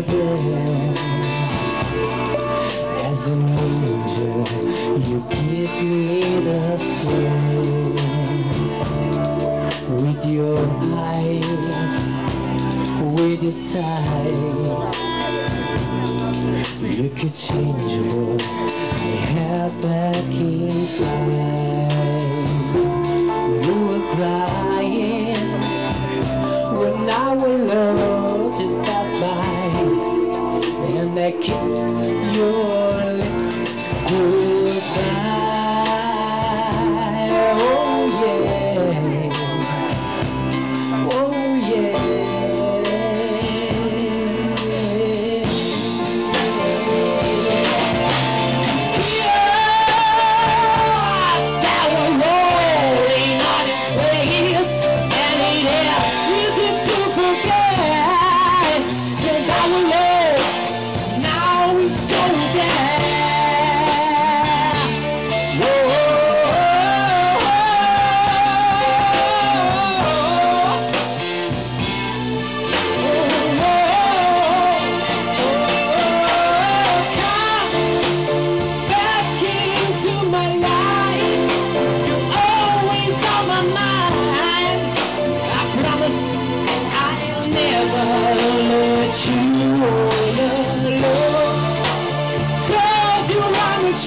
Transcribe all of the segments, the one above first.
As an angel you give me the strength With your eyes, we decide. You could change what I have back inside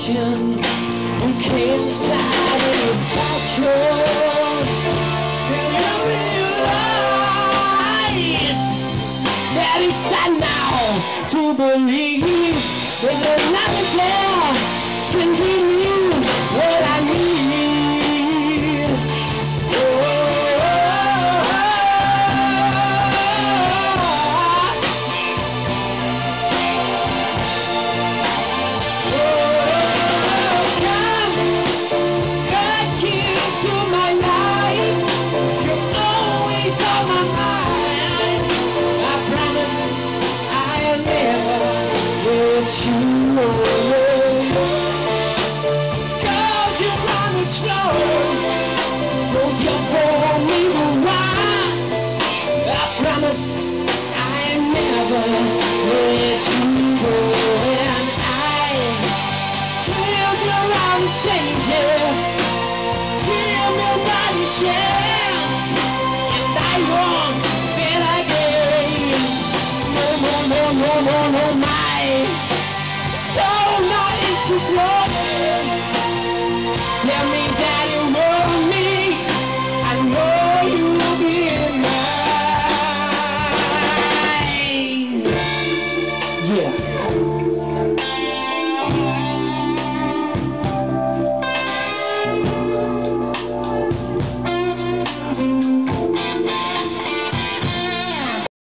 passion and came inside in his bathroom. That he's sad now to believe.